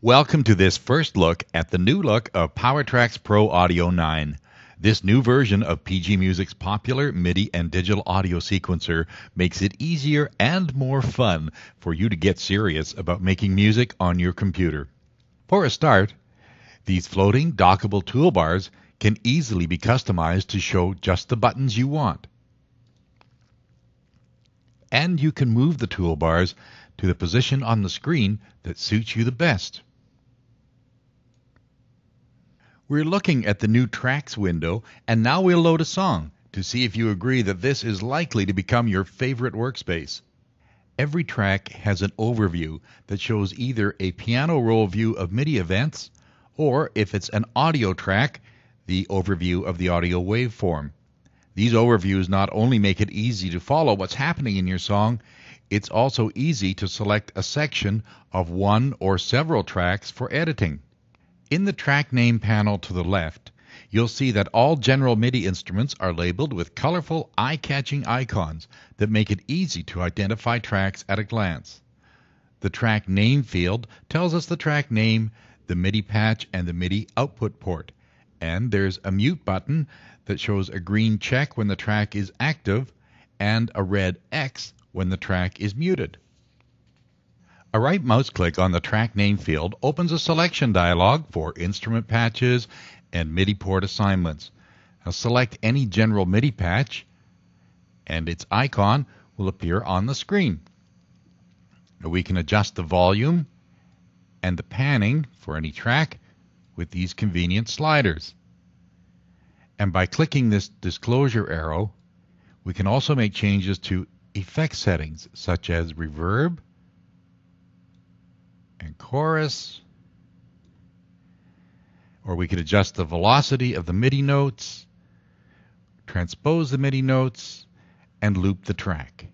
Welcome to this first look at the new look of PowerTracks Pro Audio 9. This new version of PG Music's popular MIDI and digital audio sequencer makes it easier and more fun for you to get serious about making music on your computer. For a start, these floating dockable toolbars can easily be customized to show just the buttons you want. And you can move the toolbars to the position on the screen that suits you the best. We're looking at the new tracks window and now we'll load a song to see if you agree that this is likely to become your favorite workspace. Every track has an overview that shows either a piano roll view of MIDI events or if it's an audio track, the overview of the audio waveform. These overviews not only make it easy to follow what's happening in your song, it's also easy to select a section of one or several tracks for editing. In the track name panel to the left, you'll see that all general MIDI instruments are labeled with colorful, eye-catching icons that make it easy to identify tracks at a glance. The track name field tells us the track name, the MIDI patch, and the MIDI output port. And there's a mute button that shows a green check when the track is active and a red X when the track is muted. A right mouse click on the track name field opens a selection dialog for instrument patches and MIDI port assignments. Now select any general MIDI patch and its icon will appear on the screen. Now we can adjust the volume and the panning for any track with these convenient sliders. And by clicking this disclosure arrow, we can also make changes to effect settings such as reverb, and chorus. Or we could adjust the velocity of the MIDI notes, transpose the MIDI notes, and loop the track.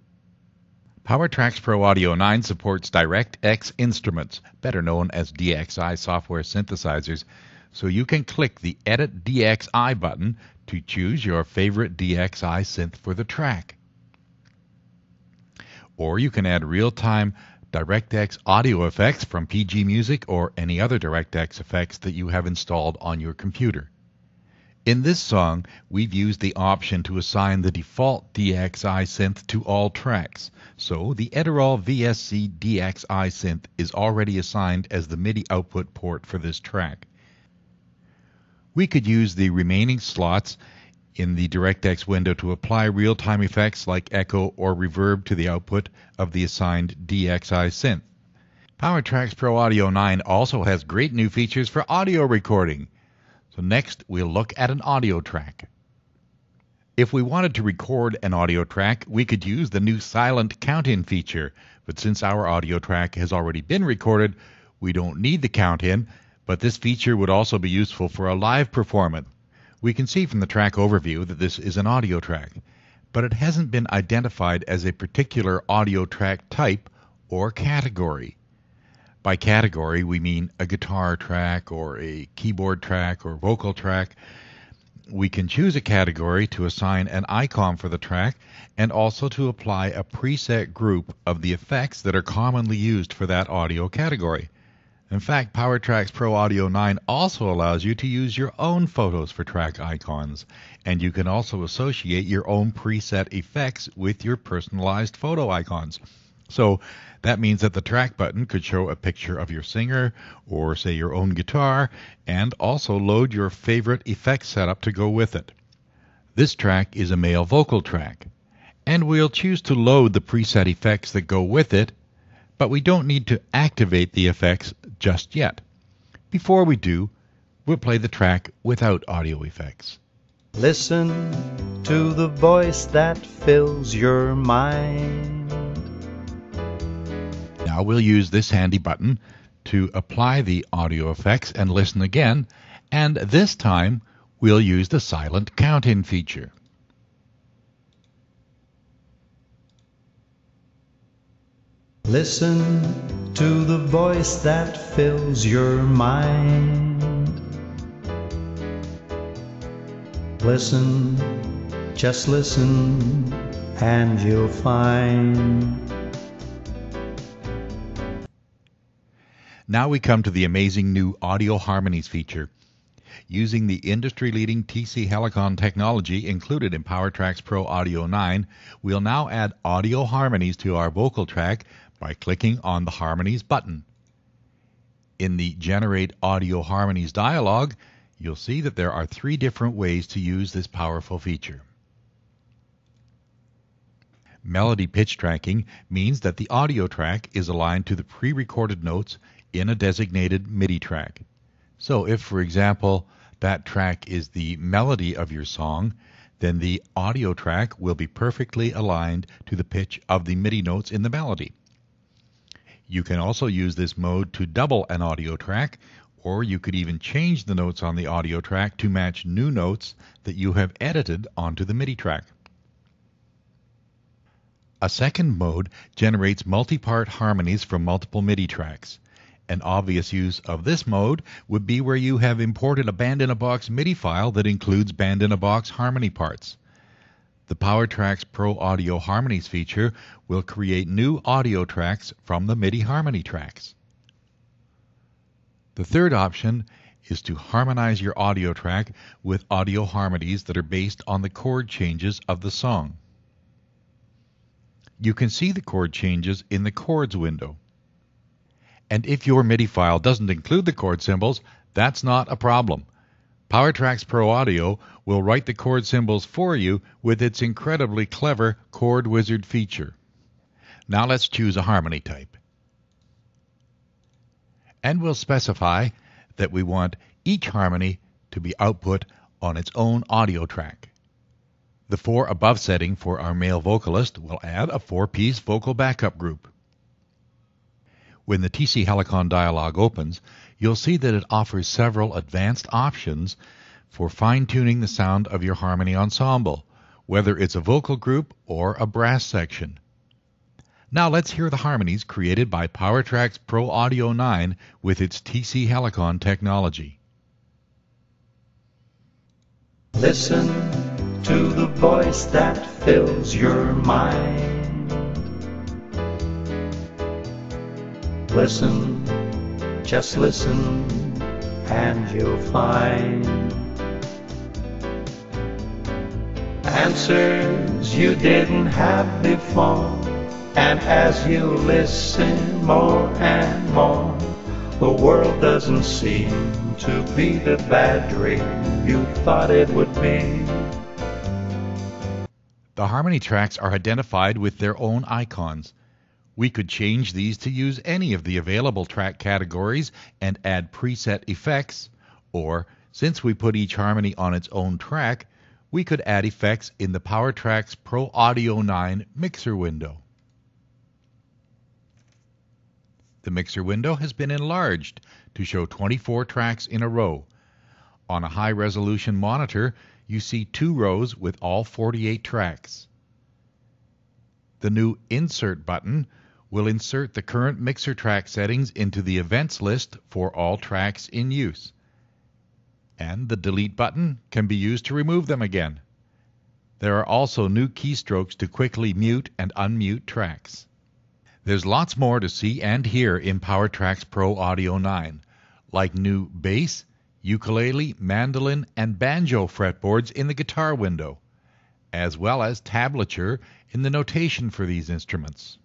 PowerTracks Pro Audio 9 supports DirectX instruments, better known as DXI software synthesizers, so you can click the Edit DXI button to choose your favorite DXI synth for the track. Or you can add real time DirectX audio effects from PG Music or any other DirectX effects that you have installed on your computer. In this song, we've used the option to assign the default DXI synth to all tracks. So the Edirol VSC DXI synth is already assigned as the MIDI output port for this track. We could use the remaining slots in the DirectX window to apply real-time effects like echo or reverb to the output of the assigned DXI synth. PowerTracks Pro Audio 9 also has great new features for audio recording. So next we'll look at an audio track. If we wanted to record an audio track, we could use the new silent count-in feature, but since our audio track has already been recorded, we don't need the count-in, but this feature would also be useful for a live performance. We can see from the track overview that this is an audio track, but it hasn't been identified as a particular audio track type or category. By category, we mean a guitar track or a keyboard track or vocal track. We can choose a category to assign an icon for the track and also to apply a preset group of the effects that are commonly used for that audio category. In fact, PowerTracks Pro Audio 9 also allows you to use your own photos for track icons, and you can also associate your own preset effects with your personalized photo icons. So that means that the track button could show a picture of your singer or, say, your own guitar, and also load your favorite effect setup to go with it. This track is a male vocal track, and we'll choose to load the preset effects that go with it but we don't need to activate the effects just yet. Before we do, we'll play the track without audio effects. Listen to the voice that fills your mind. Now we'll use this handy button to apply the audio effects and listen again, and this time we'll use the silent count-in feature. Listen to the voice that fills your mind. Listen, just listen, and you'll find. Now we come to the amazing new Audio Harmonies feature. Using the industry-leading TC Helicon technology included in PowerTracks Pro Audio 9, we'll now add audio harmonies to our vocal track by clicking on the Harmonies button. In the Generate Audio Harmonies dialog, you'll see that there are three different ways to use this powerful feature. Melody pitch tracking means that the audio track is aligned to the pre-recorded notes in a designated MIDI track. So if, for example, that track is the melody of your song, then the audio track will be perfectly aligned to the pitch of the MIDI notes in the melody. You can also use this mode to double an audio track, or you could even change the notes on the audio track to match new notes that you have edited onto the MIDI track. A second mode generates multi-part harmonies from multiple MIDI tracks. An obvious use of this mode would be where you have imported a band-in-a-box MIDI file that includes band-in-a-box harmony parts. The PowerTracks Pro Audio Harmonies feature will create new audio tracks from the MIDI harmony tracks. The third option is to harmonize your audio track with audio harmonies that are based on the chord changes of the song. You can see the chord changes in the chords window. And if your MIDI file doesn't include the chord symbols, that's not a problem. PowerTracks Pro Audio will write the chord symbols for you with its incredibly clever Chord Wizard feature. Now let's choose a harmony type. And we'll specify that we want each harmony to be output on its own audio track. The four above setting for our male vocalist will add a four-piece vocal backup group. When the TC Helicon dialog opens, you'll see that it offers several advanced options for fine-tuning the sound of your harmony ensemble, whether it's a vocal group or a brass section. Now let's hear the harmonies created by PowerTracks Pro Audio 9 with its TC Helicon technology. Listen to the voice that fills your mind. Listen, just listen, and you'll find answers you didn't have before. And as you listen more and more, the world doesn't seem to be the bad dream you thought it would be. The harmony tracks are identified with their own icons. We could change these to use any of the available track categories and add preset effects, or since we put each harmony on its own track, we could add effects in the PowerTracks Pro Audio 9 mixer window. The mixer window has been enlarged to show 24 tracks in a row. On a high resolution monitor, you see two rows with all 48 tracks. The new Insert button will insert the current mixer track settings into the events list for all tracks in use. And the Delete button can be used to remove them again. There are also new keystrokes to quickly mute and unmute tracks. There's lots more to see and hear in PowerTracks Pro Audio 9, like new bass, ukulele, mandolin, and banjo fretboards in the guitar window, as well as tablature in the notation for these instruments.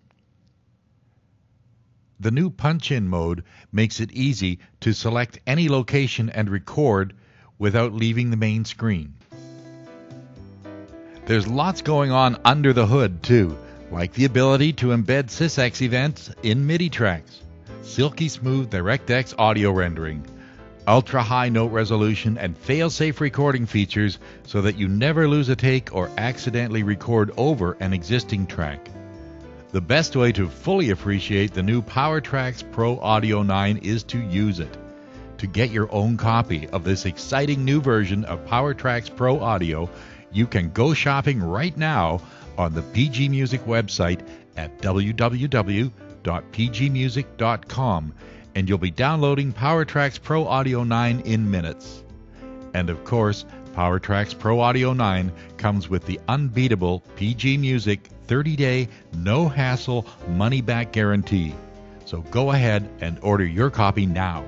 The new punch-in mode makes it easy to select any location and record without leaving the main screen. There's lots going on under the hood, too, like the ability to embed SysEx events in MIDI tracks, silky smooth DirectX audio rendering, ultra high note resolution, and fail safe recording features so that you never lose a take or accidentally record over an existing track. The best way to fully appreciate the new PowerTracks Pro Audio 9 is to use it. To get your own copy of this exciting new version of PowerTracks Pro Audio, you can go shopping right now on the PG Music website at www.pgmusic.com and you'll be downloading PowerTracks Pro Audio 9 in minutes. And of course, PowerTracks Pro Audio 9 comes with the unbeatable PG Music 30 day, no hassle, money back guarantee. So go ahead and order your copy now.